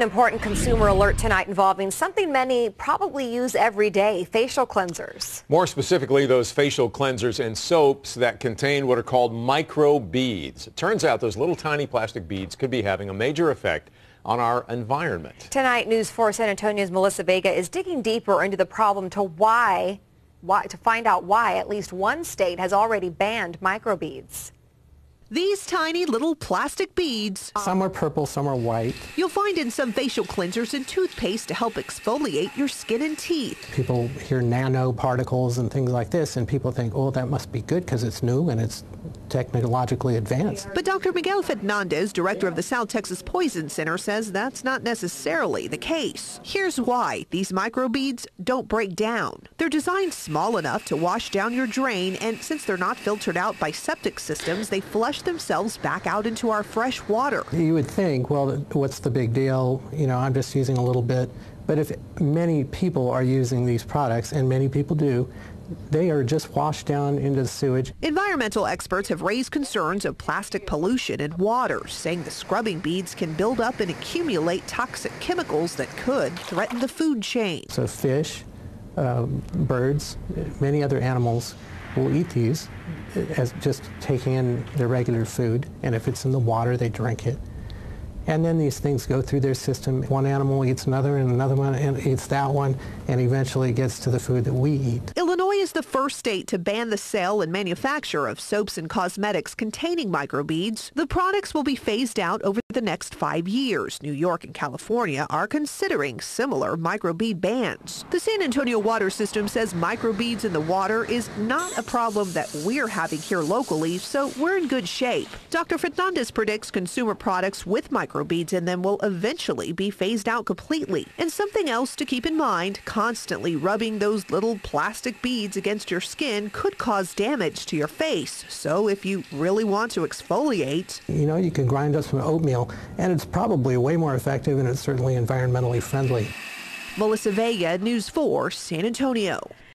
an important consumer alert tonight involving something many probably use every day, facial cleansers. More specifically, those facial cleansers and soaps that contain what are called microbeads. It turns out those little tiny plastic beads could be having a major effect on our environment. Tonight, News 4 San Antonio's Melissa Vega is digging deeper into the problem to why, why to find out why at least one state has already banned microbeads. These tiny little plastic beads. Some are purple, some are white. You'll find in some facial cleansers and toothpaste to help exfoliate your skin and teeth. People hear nanoparticles and things like this, and people think, oh, that must be good because it's new and it's technologically advanced. But Dr. Miguel Fernandez, director of the South Texas Poison Center, says that's not necessarily the case. Here's why these microbeads don't break down. They're designed small enough to wash down your drain, and since they're not filtered out by septic systems, they flush themselves back out into our fresh water. You would think, well, what's the big deal? You know, I'm just using a little bit. But if many people are using these products, and many people do, they are just washed down into the sewage. Environmental experts have raised concerns of plastic pollution in water, saying the scrubbing beads can build up and accumulate toxic chemicals that could threaten the food chain. So fish, uh, birds, many other animals will eat these as just taking in their regular food. And if it's in the water, they drink it. And then these things go through their system. One animal eats another, and another one eats that one, and eventually gets to the food that we eat. The first state to ban the sale and manufacture of soaps and cosmetics containing microbeads. The products will be phased out over the next five years. New York and California are considering similar microbead bans. The San Antonio water system says microbeads in the water is not a problem that we're having here locally, so we're in good shape. Dr. Fernandez predicts consumer products with microbeads in them will eventually be phased out completely. And something else to keep in mind, constantly rubbing those little plastic beads against your skin could cause damage to your face. So if you really want to exfoliate, you know, you can grind up some oatmeal and it's probably way more effective and it's certainly environmentally friendly. Melissa Vega, News 4, San Antonio.